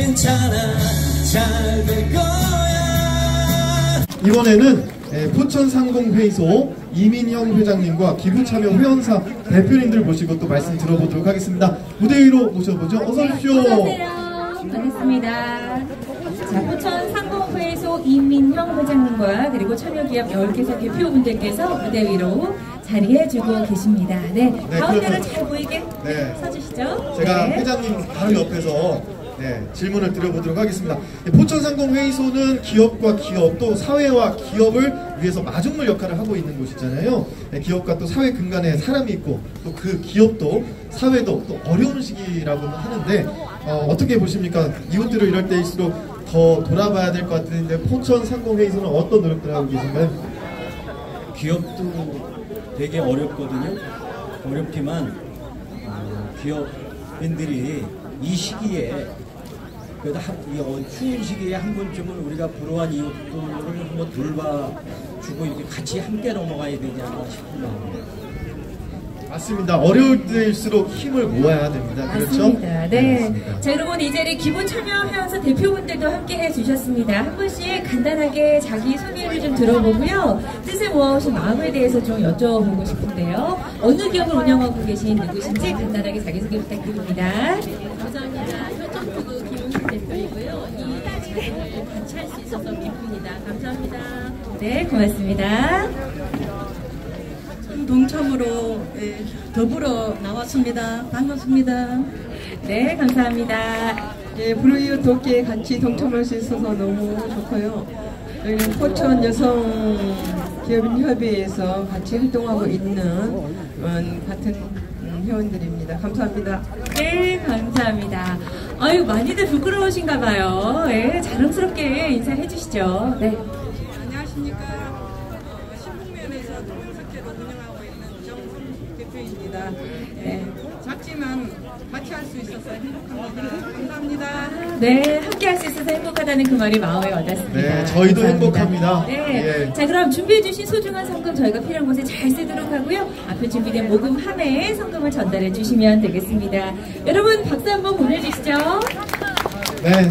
괜찮아 잘 될 거야 이번에는 예, 포천상공회의소 이민영 회장님과 기부참여 회원사 대표님들 모시고 또 말씀 들어보도록 하겠습니다. 무대 위로 모셔보죠. 어서 오십시오. 안녕하세요. 반갑습니다. 자, 포천 상공회의소 이민형 회장님과 그리고 참여기업 10개소 대표분들께서 무대 위로 자리해 주고 계십니다. 네, 가운데로 그러면- 잘 보이게 네. 서주시죠. 제가 네. 회장님 바로 옆에서 네, 질문을 드려보도록 하겠습니다. 네, 포천상공회의소는 기업과 기업 또 사회와 기업을 위해서 마중물 역할을 하고 있는 곳이잖아요. 네, 기업과 또 사회 근간에 사람이 있고 또 그 기업도 사회도 또 어려운 시기라고는 하는데 어, 떻게 보십니까? 이웃들을 이럴 때일수록 더 돌아봐야 될 것 같은데 포천상공회의소는 어떤 노력들을 하고 계신가요? 기업도 되게 어렵거든요 어렵지만 어, 기업인들이 이 시기에 그래도 한, 이 어, 추운 시기에 한 번쯤은 우리가 불우한 이웃들을 한번 돌봐주고 이렇게 같이 함께 넘어가야 되지 않나 싶은 마음이에요. 맞습니다. 어려울 때일수록 힘을 모아야 됩니다. 그렇죠? 맞습니다. 네. 맞습니다. 자, 여러분 이 자리 기부 참여회원사 대표분들도 함께 해주셨습니다. 한 분씩 간단하게 자기 소개를 좀 들어보고요. 뜻을 모아오신 마음에 대해서 좀 여쭤보고 싶은데요. 어느 기업을 운영하고 계신 누구신지 간단하게 자기소개 부탁드립니다. 효정투구 김은희 대표이고요. 이 자리를 같이 할 수 있어서 기쁩니다. 감사합니다. 네, 고맙습니다. 동참으로 예, 더불어 나왔습니다. 반갑습니다. 네, 감사합니다. 예, 불우이웃 돕기에 같이 동참할 수 있어서 너무 좋고요. 여기는 포천 여성 기업인 협의회에서 같이 활동하고 있는 음, 같은 음, 회원들입니다. 감사합니다. 네, 감사합니다. 아유, 많이들 부끄러우신가 봐요. 예, 자랑스럽게 인사해 주시죠. 네. 안녕하십니까. 어, 신북면에서 동영석제로 운영하고 있는 정선 대표입니다. 네, 작지만 같이 할 수 있어서 행복합니다. 감사합니다. 네, 함께 할 수 있어서 행복하다는 그 말이 마음에 와닿습니다. 네, 저희도 감사합니다. 행복합니다. 네. 예. 자, 그럼 준비해주신 소중한 성금 저희가 필요한 곳에 잘 쓰도록 하고요. 앞에 준비된 모금 함에 성금을 전달해 주시면 되겠습니다. 여러분, 박수 한번 보내주시죠. 네.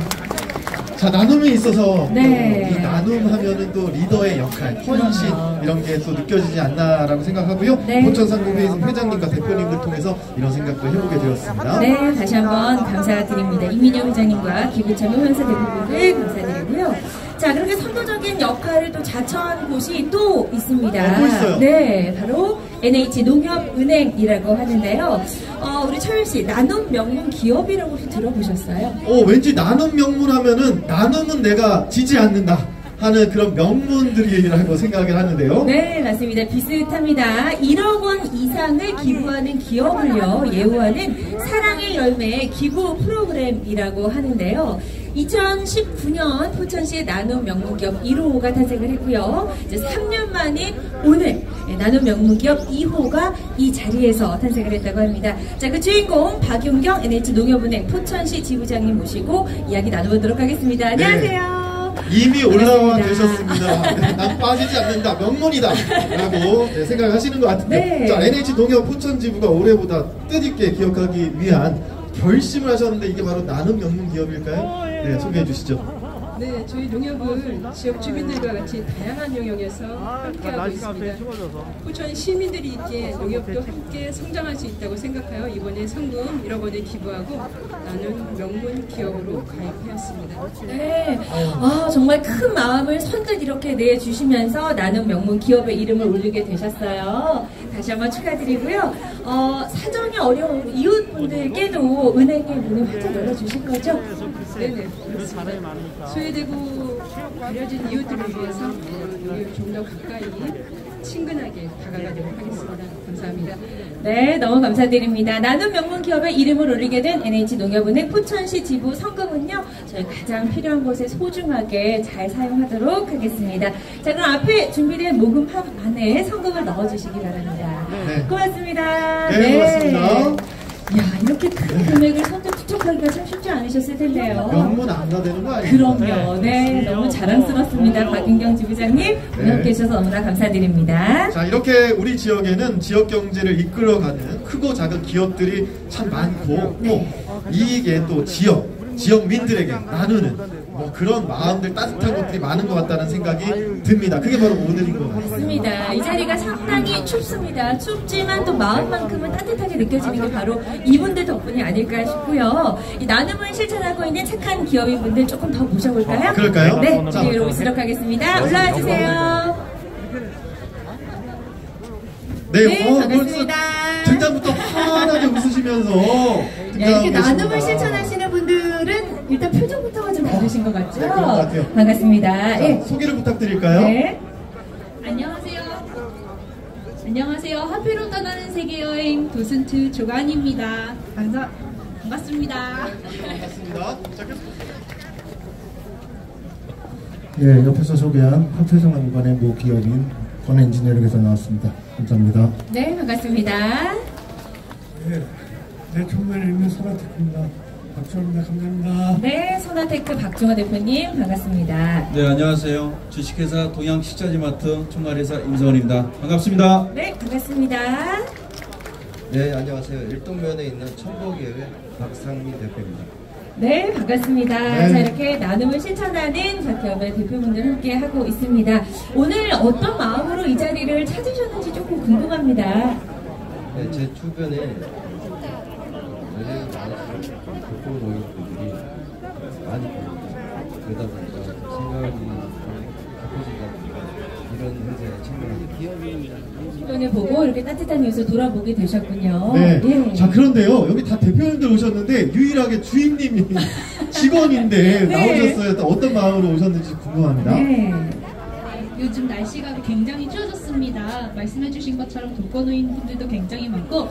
자, 나눔이 있어서 네. 또이 나눔 하면은 또 리더의 역할, 헌신 그럼요. 이런 게 또 느껴지지 않나라고 생각하고요. 네. 포천상공회에서 회장님과 대표님들 통해서 이런 생각도 해보게 되었습니다. 네, 다시 한번 감사드립니다. 이민영 회장님과 기부참여 회원사 대표분들 감사드리고요. 자, 그렇게 선도적인 역할을 또 자처한 곳이 또 있습니다. 어, 또 있어요. 네, 바로 NH 농협은행이라고 하는데요. 어, 우리 철일 씨, 나눔 명문 기업이라고 혹시 들어보셨어요? 어, 왠지 나눔 명문 하면은 나눔은 내가 지지 않는다 하는 그런 명문들이라고 생각을 하는데요. 네, 맞습니다. 비슷합니다. 1억 원 이상을 기부하는 기업을요, 예우하는 사랑의 열매 기부 프로그램이라고 하는데요. 2019년 포천시 나눔 명문기업 1호가 탄생을 했고요. 이제 3년 만인 오늘 네, 나눔 명문기업 2호가 이 자리에서 탄생을 했다고 합니다. 자, 그 주인공 박용경 NH 농협은행 포천시 지부장님 모시고 이야기 나눠보도록 하겠습니다. 네. 안녕하세요. 이미 올라와. 되셨습니다. 네, 난 빠지지 않는다, 명문이다 라고 네, 생각하시는 것 같은데 네. 자, NH 농협 포천지부가 올해보다 뜻있게 기억하기 위한 결심을 하셨는데 이게 바로 나눔 명문 기업일까요? 네, 소개해 주시죠. 네, 저희 농협은 지역 주민들과 같이 다양한 영역에서 함께하고 있습니다. 포천 시민들이 있기에 농협도 함께 성장할 수 있다고 생각하여 이번에 성금 1억 원을 기부하고 나는 명문 기업으로 가입하였습니다. 네. 아, 정말 큰 마음을 선뜻 이렇게 내주시면서 나는 명문 기업의 이름을 올리게 되셨어요. 다시 한번 축하드리고요. 어, 사정이 어려운 이웃분들께도 은행의 문을 활짝 열어주실 거죠? 네네, 그렇습니다. 소외되고 가려진 이웃들을 위해서 농협이 좀더 가까이 친근하게 다가가도록 하겠습니다. 감사합니다. 네, 너무 감사드립니다. 나눔 명문 기업의 이름을 올리게 된 NH농협은행 포천시 지부 성금은요, 저희 가장 필요한 곳에 소중하게 잘 사용하도록 하겠습니다. 자, 그럼 앞에 준비된 모금함 안에 성금을 넣어주시기 바랍니다. 네. 고맙습니다. 네, 고맙습니다. 이야, 이렇게 큰 금액을 투척 하기가 참 쉽지 않으셨을 텐데요. 명문 안 나되는 거 아니에요? 그럼요. 네, 너무 자랑스럽습니다. 박인경 지부장님, 오늘 함께 해주셔서 너무나 감사드립니다. 자 이렇게 우리 지역에는 지역 경제를 이끌어가는 크고 작은 기업들이 참 많고 또 이익의 또 지역 지역민들에게 나누는 뭐 그런 마음들 따뜻한 것들이 많은 것 같다는 생각이 듭니다. 그게 바로 오늘인 것 같습니다. 이 자리가 상당히 춥습니다. 춥지만 또 마음만큼은 따뜻하게 느껴지는 게 바로 이분들 덕분이 아닐까 싶고요. 이 나눔을 실천하고 있는 착한 기업인분들 조금 더 모셔볼까요? 아, 그럴까요? 네, 자. 뒤로 오시도록 하겠습니다. 올라와 주세요. 네, 네, 어, 반갑습니다. 등장부터 환하게 웃으시면서 야, 이렇게 나눔을. 실천하시는 분들은 일단 표정 다르신 것 같죠? 네, 그런 것 같아요. 반갑습니다. 자, 예. 소개를 부탁드릴까요? 네. 안녕하세요. 안녕하세요. 하피로 떠나는 세계 여행 도슨트 조간입니다. 반사 반갑습니다. 반갑습니다. 자, 계속 예, 옆에서 소개한 화폐성안관의 모 기업인 권 엔지니어링에서 나왔습니다. 감사합니다. 네, 반갑습니다. 예, 내 정면에 있는 소라테크입니다. 박수합니다. 감사합니다. 네, 소나테크 박종화 대표님 반갑습니다. 네, 안녕하세요. 주식회사 동양식자지마트 총괄회사 임성원입니다. 반갑습니다. 네, 반갑습니다. 네, 안녕하세요. 일동면에 있는 천복예회 박상민 대표입니다. 네, 반갑습니다. 네. 자, 이렇게 나눔을 실천하는 각 기업의 대표분들 함께 하고 있습니다. 오늘 어떤 마음으로 이 자리를 찾으셨는지 조금 궁금합니다. 네, 제 주변에 연예인 많으신 독보 노인분들이 많이 보입니다. 그러다 보니까 생각이 좀 바꿔지다 보니까 이런 행사에 참여합니다. 주변을 보고 이렇게 따뜻한 뉴스 돌아보게 되셨군요. 네. 예. 자, 그런데요. 여기 다 대표님들 오셨는데 유일하게 주임님이 직원인데 네. 나오셨어요. 또 어떤 마음으로 오셨는지 궁금합니다. 네. 요즘 날씨가 굉장히 추워졌습니다. 말씀해주신 것처럼 독거노인 분들도 굉장히 많고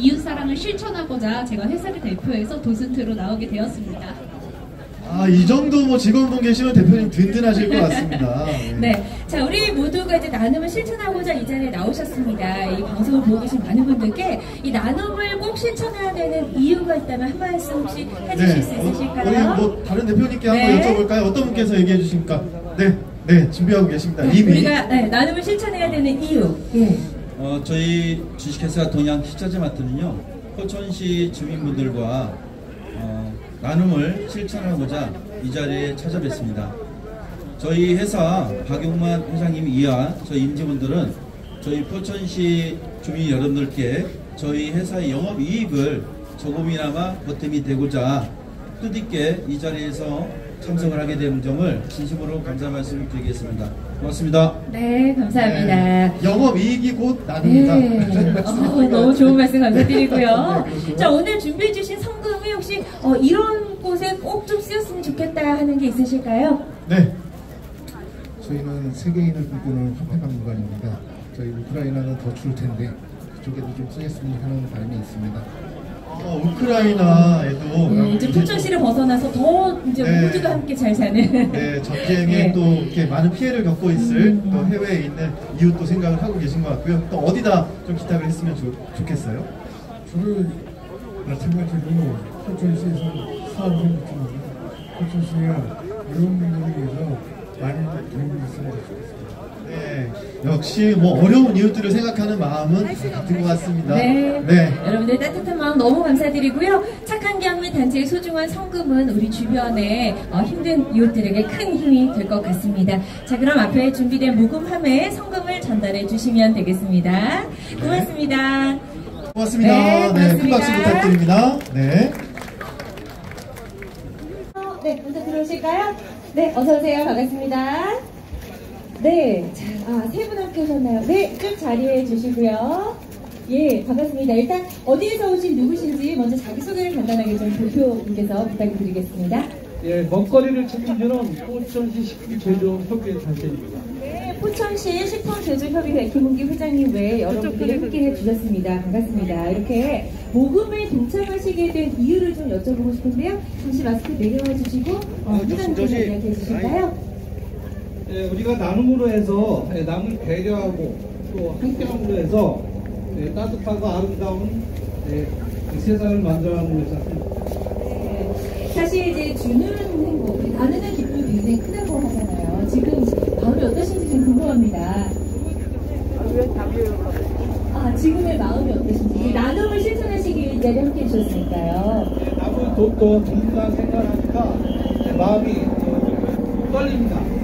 이웃 사랑을 실천하고자 제가 회사를 대표해서 도슨트로 나오게 되었습니다. 아, 이 정도 뭐 직원분 계시면 대표님 든든하실 것 같습니다. 네. 자, 우리 모두가 이제 나눔을 실천하고자 이 자리에 나오셨습니다. 이 방송을 보고 계신 많은 분들께 이 나눔을 꼭 실천해야 되는 이유가 있다면 한 말씀 혹시 해주실 수 어, 우리 있으실까요? 뭐 다른 대표님께 네. 한번 여쭤볼까요? 어떤 분께서 얘기해 주십니까? 네, 네, 준비하고 계십니다. 이미. 우리가 네, 나눔을 실천해야 되는 이유. 예. 어, 저희 주식회사 동양식자지마트는요, 포천시 주민분들과 어, 나눔을 실천하고자 이 자리에 찾아뵙습니다. 저희 회사 박용만 회장님 이하 저희 임직원들은 저희 포천시 주민 여러분들께 저희 회사의 영업이익을 조금이나마 보탬이 되고자 뜻있게 이 자리에서 참석을 하게 된 점을 진심으로 감사 말씀을 드리겠습니다. 고맙습니다. 네, 감사합니다. 네, 영업 이익이 곧 나눕니다. 네. 어, 너무 좋은 말씀 감사드리고요. 자, 오늘 준비해 주신 성금이 혹시 어, 이런 곳에 꼭 좀 쓰였으면 좋겠다 하는 게 있으실까요? 네, 저희는 세계인을 꿈꾸는 화폐박물관입니다. 저희 우크라이나는 더 추울 텐데 그쪽에도 좀 쓰겠으면 하는 바람이 있습니다. 어, 우크라이나에도 네, 이제 포천시를 벗어나서 더 이제 네. 모두가 함께 잘 사는. 네, 전쟁에 네. 또 이렇게 많은 피해를 겪고 있을 또 해외에 있는 이웃도 생각을 하고 계신 것 같고요. 또 어디다 좀 기탁을 했으면 좋, 좋겠어요? 저를 마찬가지로 포천시에서 사업을 했지만 포천시가 이런 분들을 위해서 많은 도움이 있으면 좋겠습니다. 네, 역시 뭐 어려운 이웃들을 생각하는 마음은 같은 것 같습니다. 네. 네. 여러분들 따뜻한 마음 너무 감사드리고요. 착한 기업 및 단체의 소중한 성금은 우리 주변에 어, 힘든 이웃들에게 큰 힘이 될 것 같습니다. 자, 그럼 앞에 준비된 모금함에 성금을 전달해 주시면 되겠습니다. 고맙습니다. 고맙습니다. 네, 네, 큰 박수 고맙습니다. 부탁드립니다. 네. 어, 네, 먼저 들어오실까요? 네, 어서오세요. 반갑습니다. 네, 자, 아, 세 분 함께 오셨나요? 네, 쭉 자리해 주시고요. 예, 반갑습니다. 일단 어디에서 오신 누구신지 먼저 자기소개를 간단하게 좀 대표분께서 부탁드리겠습니다. 예, 먹거리를 책임지는 포천시 식품 제조 협의회 단체입니다. 네, 포천시 식품제조협의회 김은기 회장님 외에 여러분들이 함께 해 주셨습니다. 반갑습니다. 이렇게 모금에 동참하시게 된 이유를 좀 여쭤보고 싶은데요. 잠시 마스크 내려와 주시고, 어, 회장님께서 이야기해 주실까요? 예, 우리가 나눔으로 해서 예, 남을 배려하고 또 함께함으로 해서 예, 따뜻하고 아름다운 예, 이 세상을 만들어가는 것이 네, 사실 이제 주는 행복, 나누는 기쁨이 굉장히 크다고 하잖아요. 지금 마음이 어떠신지 좀 궁금합니다. 아, 지금의 마음이 어떠신지. 나눔을 실천하시기 위해 이 자리에 함께 해주셨으니까요. 남을 더욱더 정부가 생각하니까 마음이 어, 떨립니다.